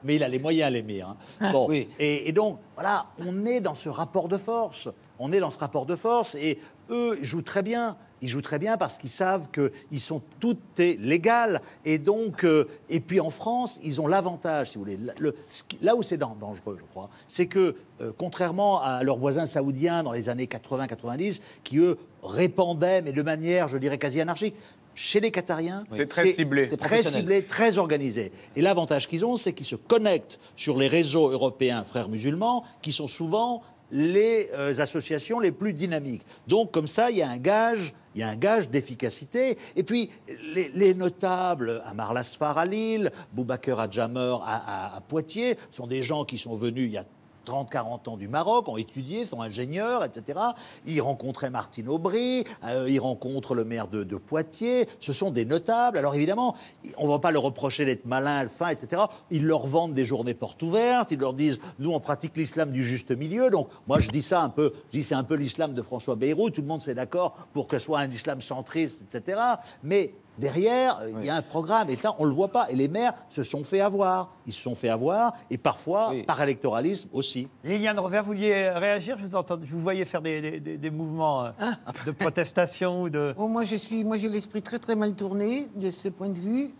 Mais il a les moyens, l'émir. hein. Bon, Oui. et, et donc, voilà, on est dans ce rapport de force. On est dans ce rapport de force et eux jouent très bien. Ils jouent très bien parce qu'ils savent qu'ils sont tout est légal. Et donc, euh, et puis en France, ils ont l'avantage, si vous voulez. Le- ce qui- là où c'est dan- dangereux, je crois, c'est que, euh, contrairement à leurs voisins saoudiens dans les années 80-90, qui eux répandaient, mais de manière, je dirais, quasi anarchique, chez les Qatariens, C'est très ciblé. C'est très ciblé, très organisé. Et l'avantage qu'ils ont, c'est qu'ils se connectent sur les réseaux européens frères musulmans, qui sont souvent les euh, associations les plus dynamiques. Donc, comme ça, il y a un gage. Il y a un gage d'efficacité. Et puis, les, les notables, Amar Lasfar à Lille, Adjamer à, à- à Poitiers, sont des gens qui sont venus il y a 30, 40 ans du Maroc, ont étudié, sont ingénieurs, etc. Ils rencontraient Martine Aubry, euh, ils rencontrent le maire de, de Poitiers. Ce sont des notables. Alors évidemment, on ne va pas leur reprocher d'être malin, fin, etc. Ils leur vendent des journées portes ouvertes. Ils leur disent, nous, on pratique l'islam du juste milieu. Donc moi, je dis ça un peu, je dis c'est un peu l'islam de François Bayrou. Tout le monde s'est d'accord pour que ce soit un islam centriste, etc. Mais Derrière, euh, il y a un programme, et ça, on ne le voit pas. Et les maires se sont fait avoir. Ils se sont fait avoir, et parfois, Oui. par électoralisme aussi. Liliane Rover, vous vouliez réagir? Je vous, entends, je vous voyais faire des, des- des- des mouvements euh, de protestation ou de... Bon, moi, je suis, moi, j'ai l'esprit très très mal tourné de ce point de vue.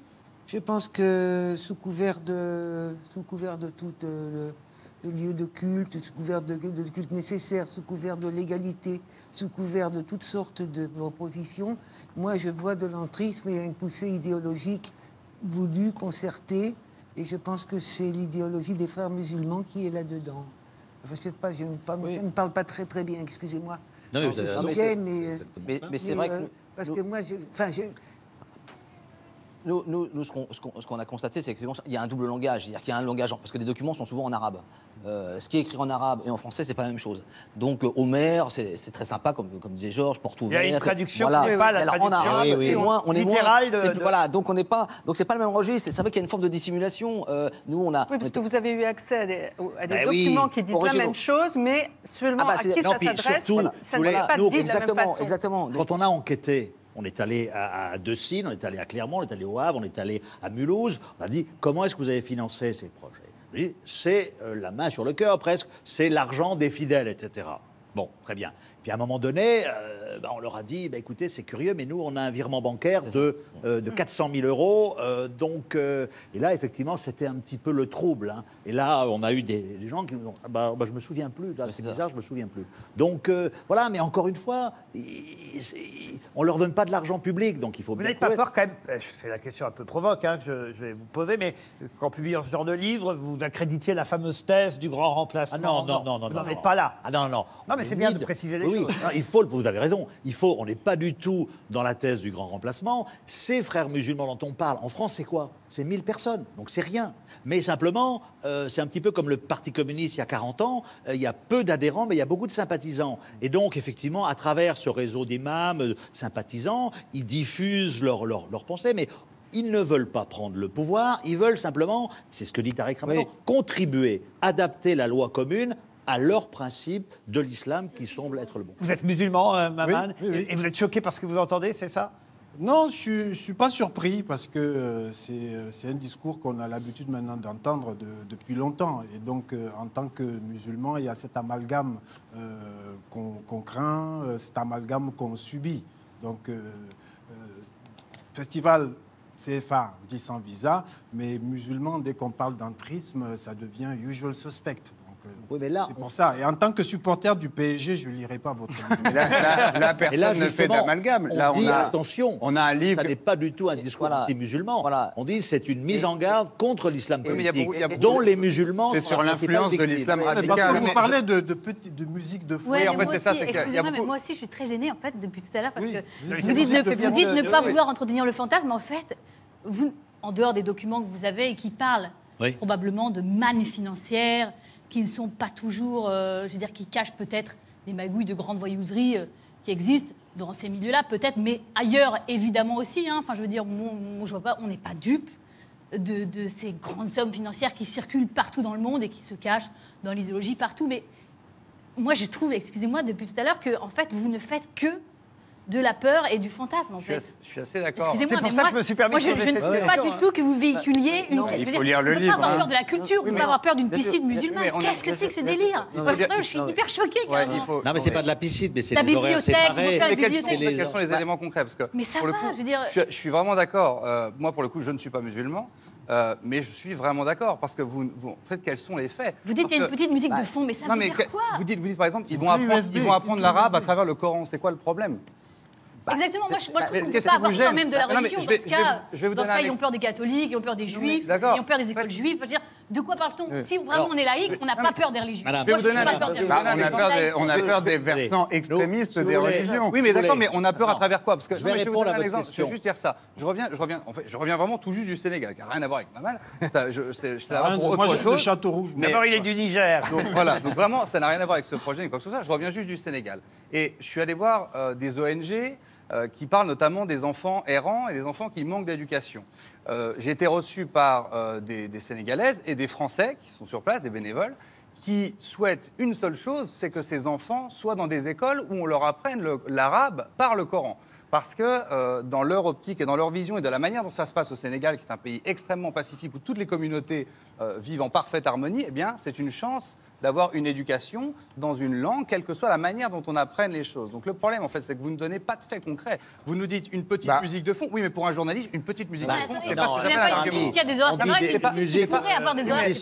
Je pense que sous couvert de, sous couvert de tout euh, le, le lieu de culte, sous couvert de, de culte nécessaire, sous couvert de légalité, sous couvert de toutes sortes de propositions, moi, je vois de l'entrisme et une poussée idéologique voulue, concertée, et je pense que c'est l'idéologie des frères musulmans qui est là-dedans. Enfin, je sais pas, je ne parle, Oui. je ne parle pas très très bien, excusez-moi. Non, mais vous avez raison, mais, euh, Mais, mais c'est vrai que euh, nous- parce nous- que moi, je- enfin, je- Nous, nous- nous, ce qu'on ce qu'on- ce qu'on a constaté, c'est qu'il y a un double langage. C'est-à-dire qu'il y a un langage, parce que les documents sont souvent en arabe. Euh, ce qui est écrit en arabe et en français, c'est pas la même chose. Donc, euh, Homer, c'est c'est très sympa, comme, comme disait Georges, porte Il y a ouverte. une traduction Voilà. qui n'est pas la Alors, traduction En arabe, Oui, oui. c'est moins, on est moins. littérale de- c'est- de- Voilà, donc on n'est pas. Donc, c'est pas le même registre. Et C'est vrai qu'il y a une forme de dissimulation. Euh, nous, on a. Oui, on parce est- que vous avez eu accès à des, à des oui, documents qui disent originaux. la même chose, mais seulement Ah bah, à c'est- qui non, ça puis s'adresse, surtout, ça n'est pas nous, dit de la même exactement, façon. exactement. Donc, Quand on a enquêté, on est allé à, à on est allé à Clermont, on est allé au Havre, on est allé à Mulhouse, on a dit comment est-ce que vous avez financé ces projets? C'est euh, la main sur le cœur presque, c'est l'argent des fidèles, etc. Bon, très bien. Puis à un moment donné, euh, bah, on leur a dit, bah, écoutez, c'est curieux, mais nous, on a un virement bancaire de, euh, de 400 000 euros. euh, donc, euh, et là, effectivement, c'était un petit peu le trouble. hein. Et là, on a eu des, des gens qui nous ont, ah bah, bah, je me souviens plus. Là, c'est bizarre, je me souviens plus. Donc, euh, voilà, mais encore une fois, on leur donne pas de l'argent public, donc il faut Vous bien n'avez pas peur quand même, euh, c'est la question un peu provoque hein, que je, je vais vous poser, mais qu'en publiant ce genre de livre, vous accréditiez la fameuse thèse du grand remplacement. Ah non, non, non, non. Vous non, n'en non. êtes pas là. Ah non, non. Non, mais c'est est bien de préciser les oui, choses. non, il faut, le- vous avez raison. Il faut, on n'est pas du tout dans la thèse du grand remplacement. Ces frères musulmans dont on parle, en France, c'est quoi? C'est 1000 personnes, donc c'est rien. Mais simplement, euh, c'est un petit peu comme le Parti communiste il y a 40 ans. Euh, il y a peu d'adhérents, mais il y a beaucoup de sympathisants. Et donc, effectivement, à travers ce réseau d'imams euh, sympathisants, ils diffusent leurs leur, leurs pensées, mais ils ne veulent pas prendre le pouvoir, ils veulent simplement, c'est ce que dit Tarek Ramadan, Oui. contribuer, adapter la loi commune à leurs principes de l'islam qui semble être le bon. Vous êtes musulman, euh, Maman, Oui, oui, oui. et vous êtes choqué par ce que vous entendez, c'est ça? Non, je ne suis pas surpris parce que euh, c'est euh, c'est un discours qu'on a l'habitude maintenant d'entendre de- depuis longtemps. Et donc, euh, en tant que musulman, il y a cet amalgame euh, qu'on craint, cet amalgame qu'on subit. Donc, euh, euh, festival CFA, dit sans visa, mais musulman, dès qu'on parle d'entrisme, ça devient usual suspect. Oui, mais là, c'est pour ça. Et en tant que supporter du PSG, je ne lirai pas votre. Mais Là, là- là, Et personne là, ne fait d'amalgame. on Là, dit a, attention. on a un livre. Ça n'est pas du tout un discours voilà. anti-musulman. Voilà. On dit c'est une mise en garde contre l'islam Oui, mais il y a politique, a beaucoup dont de- les musulmans C'est sur l'influence de l'islam radical. parce que vous parlez de, de, petit- de musique de fou. Oui, en fait, c'est ça, il y a excusez-moi, mais beaucoup- moi aussi, je suis très gênée en fait depuis tout à l'heure parce Oui. que Vous dites, ne, pas oui. vouloir entretenir le fantasme. En fait, vous, en dehors des documents que vous avez et qui parlent Oui. probablement de mannes financières, qui ne sont pas toujours, euh, je veux dire, qui cachent peut-être des magouilles de grande voyouserie euh, qui existent dans ces milieux-là, peut-être, mais ailleurs évidemment aussi. hein. Enfin, je veux dire, moi, je vois pas, on n'est pas dupe de, de ces grandes sommes financières qui circulent partout dans le monde et qui se cachent dans l'idéologie partout. Mais moi, je trouve, excusez-moi, depuis tout à l'heure, que en fait, vous ne faites que de la peur et du fantasme, en fait. je suis assez d'accord. Excusez-moi, C'est pour mais ça moi, que je me suis permis moi, de je, ne trouve pas du tout que vous véhiculiez une. non, il faut dire, lire le on peut livre, pas avoir hein. peur de la culture, on peut pas avoir peur d'une piscine musulmane. Qu'est-ce que c'est que ce délire Je suis hyper choquée, Non, mais c'est pas de la piscine, mais c'est La des horaires séparés. quels, bibliothèque. sont, les- quels sont les Bah, éléments concrets? Parce que Mais ça pour le va, coup, je veux dire- je, suis- je suis vraiment d'accord. Euh, moi, pour le coup, je ne suis pas musulman, euh, mais je suis vraiment d'accord parce que vous, vous- en fait, quels sont les faits? Vous dites qu'il y a une petite musique Bah, de fond, mais ça non, veut mais dire que- quoi? vous dites, vous dites par exemple, ils vont Une apprendre, USB, ils vont apprendre l'arabe à travers le Coran. C'est quoi le problème Bah, Exactement, moi je, moi, je trouve qu'on peut pas avoir peur même de la religion. je vais- dans ce je vais- cas, je dans ce cas ils ont peur des catholiques, ils ont peur des juifs, ils ont peur des écoles juives. Je de quoi parle-t-on Oui. Si vraiment Alors, on est laïque, on n'a pas peur des religions? Madame, Je vais Moi, vous donner n'ai un pas exemple. peur des Bah, religions. on a peur des, Je- je- versants extrémistes des religions. Oui, mais d'accord, mais on a peur à travers quoi? Parce que Je vais répondre donner à un votre exemple. Je question. vais juste dire ça. Je reviens, je reviens, en fait, je reviens vraiment tout juste du Sénégal, qui n'a rien à voir avec ma mal. Ça, je, j'étais là Rien pour moi, autre je suis de chose. Châteaurouge. Mais- D'abord, il est du Niger. Donc voilà, donc vraiment, ça n'a rien à voir avec ce projet ni quoi que ce soit. Je reviens juste du Sénégal. Et je suis allé voir euh, des ONG euh, qui parlent notamment des enfants errants et des enfants qui manquent d'éducation. Euh, J'ai été reçu par euh, des, Sénégalaises et des Français qui sont sur place, des bénévoles, qui souhaitent une seule chose, c'est que ces enfants soient dans des écoles où on leur apprenne l'arabe par le Coran. Parce que dans leur optique et dans leur vision et de la manière dont ça se passe au Sénégal, qui est un pays extrêmement pacifique où toutes les communautés vivent en parfaite harmonie, eh bien, c'est une chance d'avoir une éducation dans une langue, quelle que soit la manière dont on apprenne les choses. Donc le problème, en fait, c'est que vous ne donnez pas de faits concrets. Vous nous dites une petite Bah. musique de fond. Oui, mais pour un journaliste, une petite musique Bah, de fond, c'est pas ce que j'appelle un qu'il y a des horaires séparés, il pourrait avoir des horaires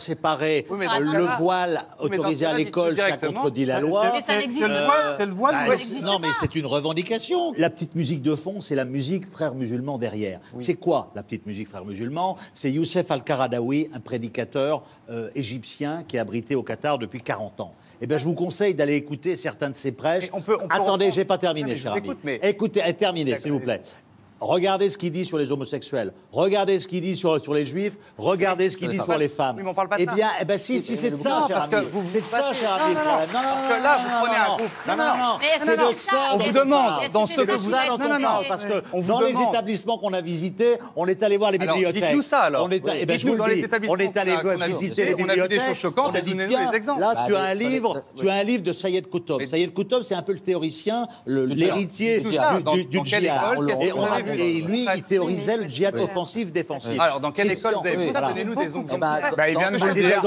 séparés. horaires le voile autorisé à l'école, ça contredit la loi. Mais ça c'est- le pas. voile- C'est le voile. Bah, non, mais c'est une revendication. La petite musique de fond, c'est la musique frères musulmans derrière. C'est quoi la petite musique frères musulmans C'est Youssef Al-Qaradawi, un prédicateur euh, égyptien qui est abrité au Qatar depuis 40 ans. Eh bien, je vous conseille d'aller écouter certains de ses prêches. On peut- on peut Attendez, j'ai pas terminé, cher ami. mais- Écoutez, terminez, s'il vous plaît. Regardez ce qu'il dit sur les homosexuels. Regardez ce qu'il dit sur, sur les juifs. Regardez ce qu'il dit sur les femmes. Oui, mais on parle pas de eh ça. bien, eh ben, si, si, c'est de ça, Non, cher ami. C'est de ça, cher Non, ami. non, non. Non, non, parce non, que là, non, vous non, prenez non, un non. groupe. Non, non, non. C'est de ça On vous demande, dans ce que vous ça ça dont dont on on parle parle, parce que dans les établissements qu'on a visités, on est allé voir les bibliothèques. dites-nous ça, alors. On est, eh ben, le les établissements On allé a- visiter on vu des bibliothèques. choses choquantes, On a dit tiens, là tu as oui, un livre, oui. tu as un livre de Sayed. Mais- Sayed Koutob, c'est un peu le théoricien, l'héritier du, djihad. Et lui, il théorisait mais- le djihad Oui. offensif défensif. Alors, dans quelle école vous avez. Donnez-nous des exemples. Eh ben, Bah, il vient de vous le dire.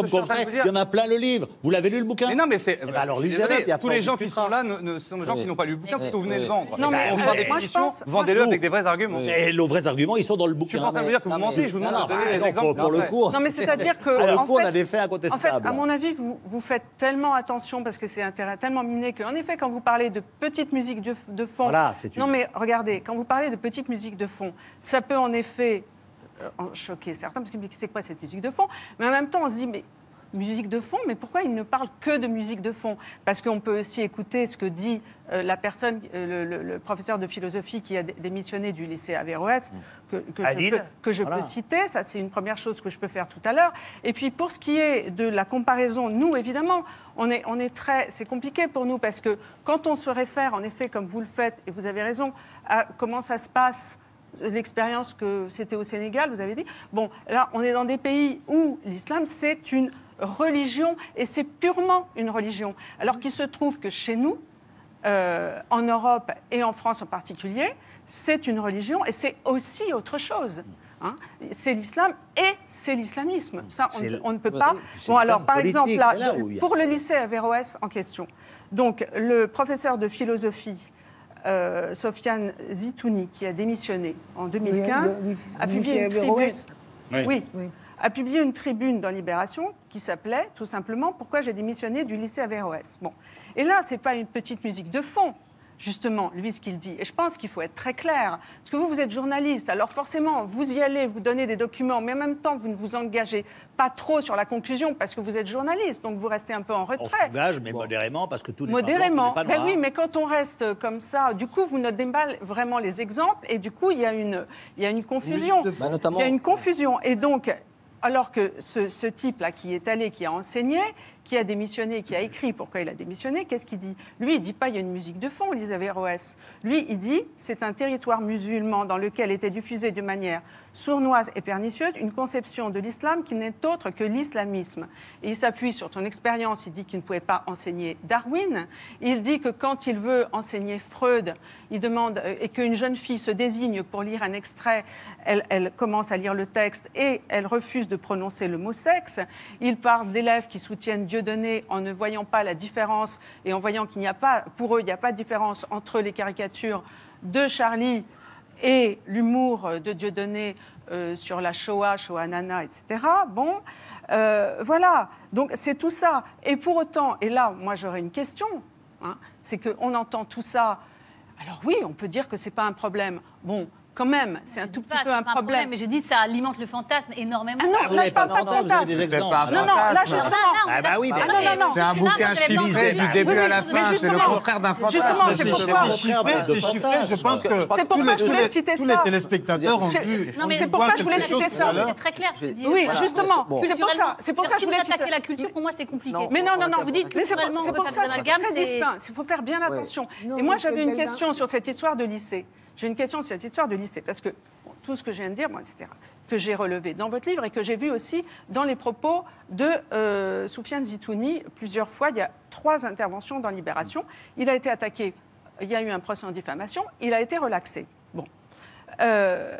il y en a plein le livre. Vous l'avez lu le bouquin Mais non, mais c'est. Eh ben, alors, lisez-le, tous les gens qui sont là sont des gens qui n'ont pas lu le bouquin, vous venez de Oui. vendre. Non, mais, Donc, euh, par définition, vendez-le avec des vrais arguments. Et les vrais arguments, ils sont dans le bouquin. Je suis pas en train de vous dire que vous mais- mentez, je vous Non, demande non, de donner exemples. pour, le coup, Non, mais c'est-à-dire que. pour le en coup, on fait- a des faits incontestables. à mon avis, vous, vous faites tellement attention parce que c'est un terrain tellement miné qu'en effet, quand vous parlez de petite musique de, de fond. Voilà, c'est une- Non, mais regardez, quand vous parlez de petite musique de fond, ça peut en effet euh, choquer certains parce que mais c'est quoi cette musique de fond? Mais en même temps, on se dit, mais musique de fond, mais pourquoi il ne parle que de musique de fond? Parce qu'on peut aussi écouter ce que dit euh, la personne, euh, le, le- le professeur de philosophie qui a dé- démissionné du lycée Averroès, que, que À je, peux, que je Voilà. peux citer. Ça, c'est une première chose que je peux faire tout à l'heure. Et puis, pour ce qui est de la comparaison, nous, évidemment, on est, on est très. C'est compliqué pour nous parce que quand on se réfère, en effet, comme vous le faites, et vous avez raison, à comment ça se passe l'expérience que c'était au Sénégal, vous avez dit. Bon, là, on est dans des pays où l'islam, c'est une religion, et c'est purement une religion. Alors qu'il se trouve que chez nous, euh, en Europe et en France en particulier, c'est une religion et c'est aussi autre chose. hein. C'est l'islam et c'est l'islamisme. Ça, on, ne- le- on ne peut pas. Bon, alors, par exemple, là, a- pour le lycée Averroès en question, donc le professeur de philosophie, euh, Sofiane Zitouni, qui a démissionné en 2015, Oui, a publié une tribune. Oui, Oui. A publié une tribune dans Libération qui s'appelait tout simplement Pourquoi j'ai démissionné du lycée Averroès. Bon. Et là, ce n'est pas une petite musique de fond, justement, lui, ce qu'il dit. Et je pense qu'il faut être très clair. Parce que vous, vous êtes journaliste, alors forcément, vous y allez, vous donnez des documents, mais en même temps, vous ne vous engagez pas trop sur la conclusion parce que vous êtes journaliste, donc vous restez un peu en On retrait. s'engage, mais modérément, parce que tout n'est pas Modérément. pas Ben oui, mais quand on reste comme ça, du coup, vous ne donnez pas vraiment les exemples et du coup, il y a une, il y a une confusion. Bah, notamment- Il y a une confusion. Et donc, alors que ce, type-là qui est allé, qui a enseigné, qui a démissionné, qui a écrit pourquoi il a démissionné, qu'est-ce qu'il dit? Lui, il dit pas il y a une musique de fond, Lisa Averroès. Lui, il dit c'est un territoire musulman dans lequel était diffusée de manière sournoise et pernicieuse une conception de l'islam qui n'est autre que l'islamisme. Et il s'appuie sur ton expérience, il dit qu'il ne pouvait pas enseigner Darwin. Il dit que quand il veut enseigner Freud, il demande euh, et qu'une jeune fille se désigne pour lire un extrait, elle, commence à lire le texte et elle refuse de prononcer le mot sexe. Il parle d'élèves qui soutiennent Dieudonné en ne voyant pas la différence et en voyant qu'il n'y a pas, pour eux, il n'y a pas de différence entre les caricatures de Charlie et l'humour de Dieudonné euh, sur la Shoah, Shoah Nana, etc. Bon, euh, voilà. Donc c'est tout ça. Et pour autant, et là, moi j'aurais une question, hein, c'est qu'on entend tout ça. Alors oui, on peut dire que c'est pas un problème. Bon, quand même, c'est un tout petit pas, peu un problème. Mais je dis ça alimente le fantasme énormément. Ah non, là je parle pas de fantasme. Non, non, là justement. Ah bah oui, Ah non, non, non. C'est un bouquin chiffré du début Oui, à la fin. mais C'est le contraire d'un fantasme. Justement, c'est pourquoi. c'est chiffré, de c'est chiffré. Je pense que C'est pourquoi tous les- je voulais tous les- téléspectateurs ont vu. Non, mais on c'est pourquoi je voulais citer ça. C'est très clair, je dis. Oui, justement. C'est pour ça. C'est pour ça que je Si vous voulais attaquez citer. la culture, pour moi, c'est compliqué. Mais non, non, non. Vous dites Mais c'est pour, ça, c'est très distinct. Il faut faire bien attention. Et moi, j'avais une question sur cette histoire de lycée. J'ai une question sur cette histoire de lycée, parce que bon, tout ce que je viens de dire, etc., que j'ai relevé dans votre livre et que j'ai vu aussi dans les propos de euh, Soufiane Zitouni plusieurs fois. Il y a trois interventions dans Libération. Il a été attaqué, il y a eu un procès en diffamation, il a été relaxé. Bon. Euh,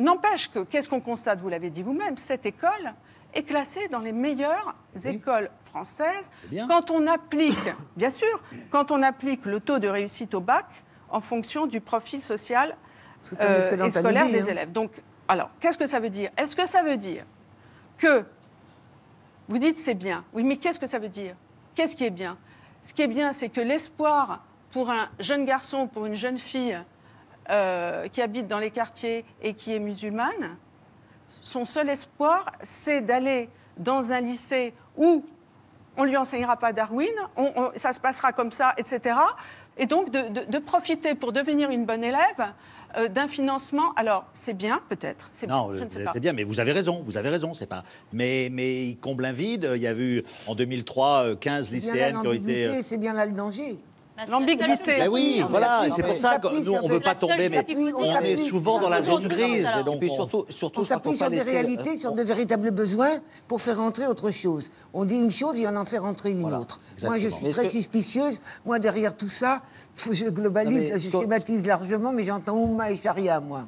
N'empêche que, qu'est-ce qu'on constate, vous l'avez dit vous-même, cette école est classée dans les meilleures écoles françaises quand on applique, bien sûr, quand on applique le taux de réussite au bac en fonction du profil social euh, et scolaire alibi, des hein. élèves. Donc, alors, qu'est-ce que ça veut dire? Est-ce que ça veut dire que vous dites c'est bien? Oui, mais qu'est-ce que ça veut dire? Qu'est-ce qui est bien? Ce qui est bien, c'est que l'espoir pour un jeune garçon, pour une jeune fille euh, qui habite dans les quartiers et qui est musulmane, son seul espoir, c'est d'aller dans un lycée où on lui enseignera pas Darwin, on- on- ça se passera comme ça, etc. Et donc de, de- de profiter pour devenir une bonne élève euh, d'un financement. Alors c'est bien peut-être, c'est Non, je ne sais pas. c'est bien, mais vous avez raison, vous avez raison, c'est pas. Mais, mais il comble un vide. Il y a eu en 2003 euh, 15 C'est bien lycéennes qui ont été. c'est bien là le danger. L'ambiguïté. Ben oui, voilà, et c'est pour ça que nous, on ne veut pas tomber, mais on est souvent dans la zone grise. Et Et donc, Et puis on- surtout, surtout On s'appuie sur pas des réalités, sur de véritables besoins pour faire entrer autre chose. On dit une chose et on en fait rentrer une Voilà, autre. Moi, je suis Mais très que- suspicieuse. Moi, derrière tout ça, je globalise, je schématise largement, mais j'entends Oumma et Charia, moi.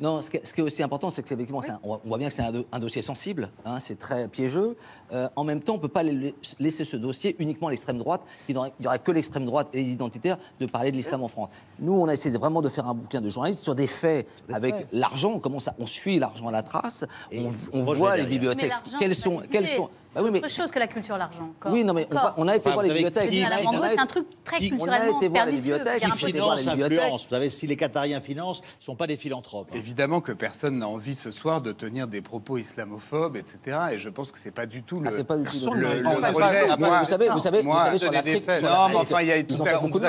Non, ce qui, ce qui est aussi important, c'est que c'est effectivement, c'est un- on voit bien que c'est un, do- un dossier sensible, hein, c'est très piégeux. Euh, en même temps, on ne peut pas la- laisser ce dossier uniquement à l'extrême droite. Il n'y y aurait que l'extrême droite et les identitaires de parler de l'islam en France. Nous, on a essayé vraiment de faire un bouquin de journaliste sur des faits avec l'argent. On commence à- on suit l'argent à la trace. Et on on on rejette voit les bibliothèques. Quelles c'est sont, quelles sont C'est Bah oui, mais- autre chose que la culture, l'argent. Oui, non, mais on, on a été Enfin, voir les bibliothèques. c'est un truc très qui- culturellement On a été voir les bibliothèques. qui finance Finance, les bibliothèques. influence. Vous savez, si les Qatariens financent, ce ne sont pas des philanthropes. hein. Évidemment que personne n'a envie ce soir de tenir des propos islamophobes, etc. Et je pense que c'est pas du tout le, Ah, c'est pas du tout le, le- le projet. Moi- Vous savez, vous savez, vous moi, savez sur l'Afrique. Non, mais enfin, il y a tout à coup. Il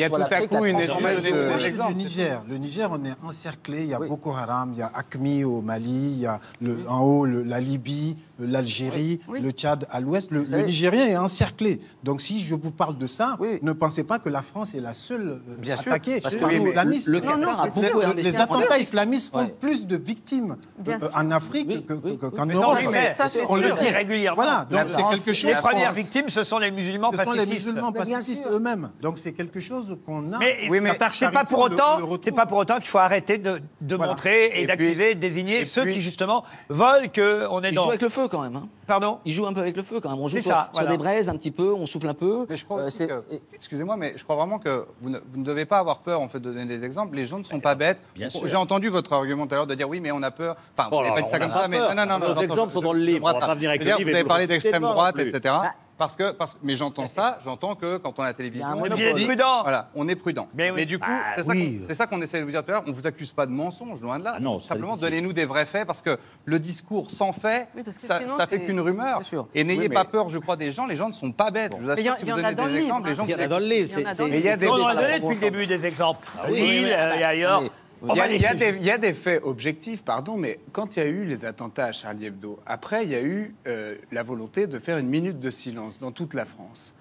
y hein. tout à coup une espèce de... du Niger. Le Niger, on est encerclé. Il y a Oui. Boko Haram, il y a ACMI au Mali, il y a le, en haut le- la Libye, euh, l'Algérie, Oui. le Tchad à l'ouest. Le, le Nigérien est encerclé. Donc, si je vous parle de ça, Oui. ne pensez pas que la France est la seule euh, Bien sûr, attaquée parce que par oui, les mais islamistes. Islamistes font Ouais. plus de victimes euh, en Afrique Oui, que- oui. que- qu'en ça, Europe. oui, mais ça, c'est On le dit régulièrement. Voilà, La donc c'est France, quelque chose. Les premières victimes, ce sont les musulmans Ce sont les pacifistes. musulmans pacifistes eux-mêmes. Donc c'est quelque chose qu'on a. Mais, Oui, mais ça c'est pas pour autant, le- le retour. c'est pas pour autant qu'il faut arrêter de, de Voilà. montrer et, Et d'accuser, désigner et ceux puis- qui justement veulent que on est Ils dans. jouent avec le feu quand même. hein. Pardon. Ils jouent un peu avec le feu quand même. On joue sur, ça, sur voilà. des braises un petit peu, on souffle un peu. Euh, excusez-moi, mais je crois vraiment que vous ne, devez pas avoir peur en fait de donner des exemples. Les gens ne sont pas bêtes. Bien Bon, sûr. J'ai entendu votre argument tout à l'heure de dire oui, mais on a peur. Enfin, vous Oh n'avez là, pas dit ça comme ça, pas mais peur. non, non, non. Nos exemples sont dans le livre. On va pas venir avec le livre Vous avez vous parlé d'extrême droite, etc. Parce que, parce, mais j'entends ça, j'entends que quand on a la télévision, a un on dit- prudent. Voilà, on est prudent. Mais oui. du coup, Bah, c'est ça oui. qu'on- ça qu'on essaie de vous dire tout à l'heure. On vous accuse pas de mensonge, loin de là. Ah non, c'est Simplement, donnez-nous des vrais faits parce que le discours sans faits, Oui, ça, sinon, ça fait qu'une rumeur. Et n'ayez Oui, mais- pas peur, je crois, des gens. Les gens ne sont pas bêtes. Je vous Mais il y assure, en- si il y vous en a donnez dans des le exemples, livre, les gens hein. Il y en a vous dans le livre. Il y en a c'est- dans le c'est- Mais il y a des- on en a des- donné depuis le début des exemples. oui, Lille, oui, euh, et ailleurs. Il y, a, les il y a suivre. des, il y a des faits objectifs, pardon, mais quand il y a eu les attentats à Charlie Hebdo, après, il y a eu euh, la volonté de faire une minute de silence dans toute la France.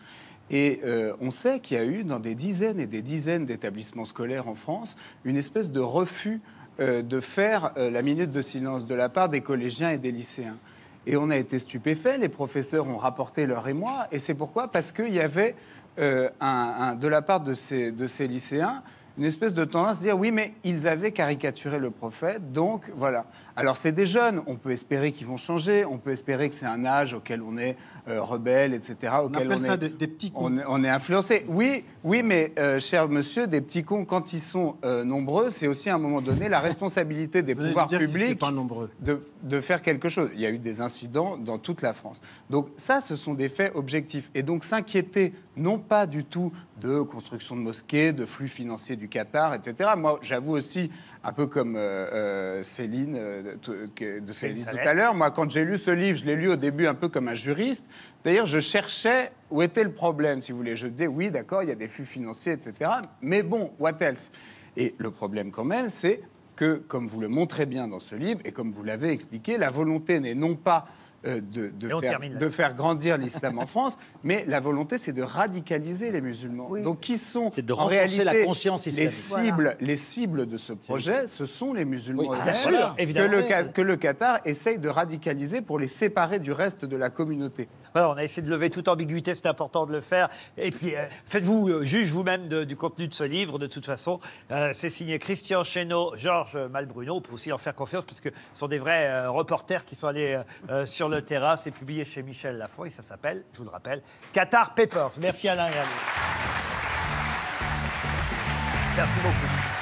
Et euh, on sait qu'il y a eu dans des dizaines et des dizaines d'établissements scolaires en France une espèce de refus euh, de faire la minute de silence de la part des collégiens et des lycéens. Et on a été stupéfaits, les professeurs ont rapporté leur émoi, et c'est pourquoi? Parce qu'il y avait, euh, un- un- de la part de ces, de ces lycéens, une espèce de tendance à dire oui, mais ils avaient caricaturé le prophète, donc voilà. Alors c'est des jeunes, on peut espérer qu'ils vont changer, on peut espérer que c'est un âge auquel on est euh, rebelle, etc. On appelle ça est, des, des petits coups. on, est- on est influencé. Oui, oui, mais euh, cher monsieur, des petits cons, quand ils sont euh, nombreux, c'est aussi à un moment donné la responsabilité des Vous pouvoirs dire publics pas nombreux. de, de faire quelque chose. Il y a eu des incidents dans toute la France. Donc ça, ce sont des faits objectifs. Et donc s'inquiéter, non pas du tout de construction de mosquées, de flux financiers du Qatar, etc. Moi, j'avoue aussi, un peu comme euh, euh, Céline, euh, de, que- de Céline tout à l'heure, moi, quand j'ai lu ce livre, je l'ai lu au début un peu comme un juriste. D'ailleurs, je cherchais où était le problème, si vous voulez. Je disais, oui, d'accord, il y a des flux financiers, etc. Mais bon, what else? Et le problème quand même, c'est que, comme vous le montrez bien dans ce livre, et comme vous l'avez expliqué, la volonté n'est non pas euh, de, de faire, de grandir l'islam en France, mais la volonté, c'est de radicaliser les musulmans. Oui. Donc, qui sont de en réalité la conscience les islamique. cibles, les cibles de ce projet, ce sont les musulmans Oui, eux-mêmes bien sûr, que, évidemment. le, que le Qatar essaye de radicaliser pour les séparer du reste de la communauté. On a essayé de lever toute ambiguïté, c'est important de le faire. Et puis, euh, faites-vous euh, juge vous-même du contenu de ce livre, de toute façon. Euh, c'est signé Christian Chesneau, Georges Malbruno. On peut aussi leur faire confiance, parce que ce sont des vrais euh, reporters qui sont allés sur le terrain. C'est publié chez Michel Lafon et ça s'appelle, je vous le rappelle, Qatar Papers. Merci Alain et à vous. Merci beaucoup.